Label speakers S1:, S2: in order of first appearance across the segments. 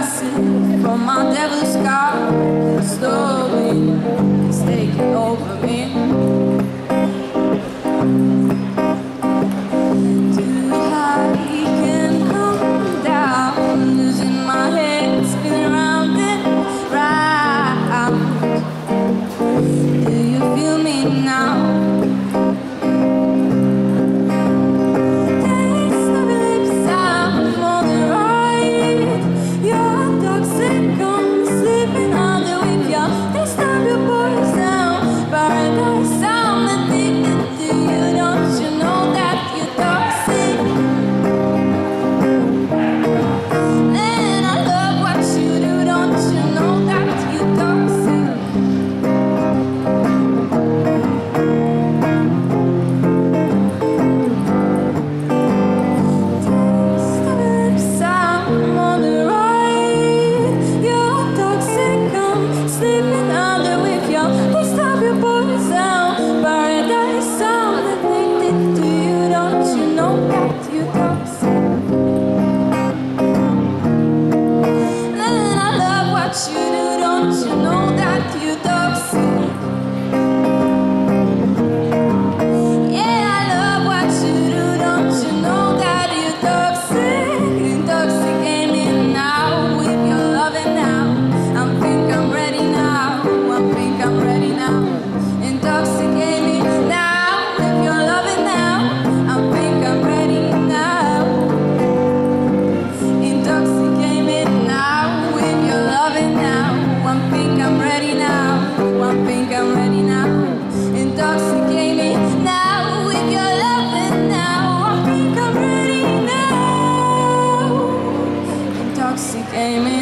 S1: from my devil's car. The story taking over.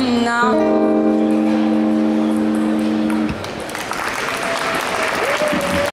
S1: Now.